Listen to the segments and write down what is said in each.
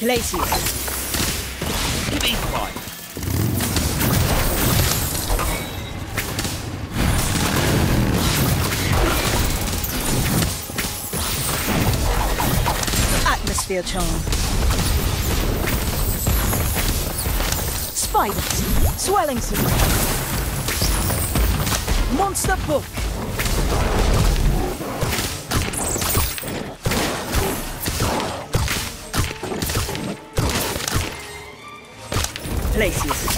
Glacius. Give me. Atmosphere charm. Spiders. Swelling sea. Monster book. Places.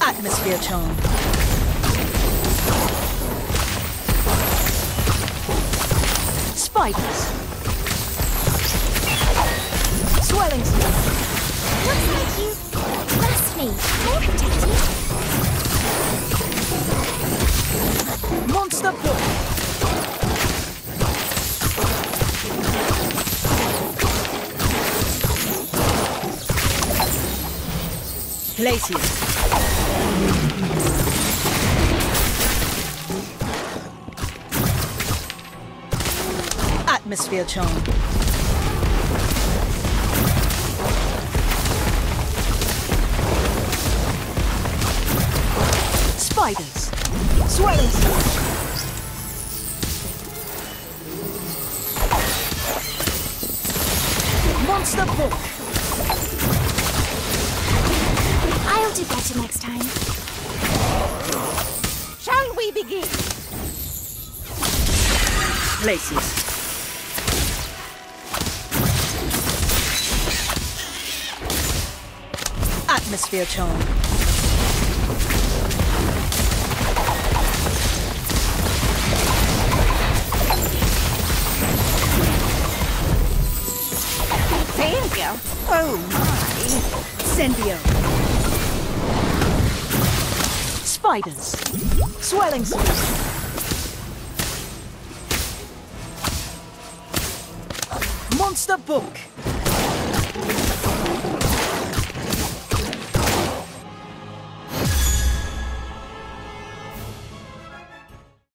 Atmosphere charm. Spiders. Swelling. Looks like you trust me. I'll protect Atmosphere charm. Spiders. Swelling. Monster book. I'll do better next time. Shall we begin? Glacius. Atmosphere charm. Failure? Oh my. Incendio. Spiders. Swelling sea. Monster book.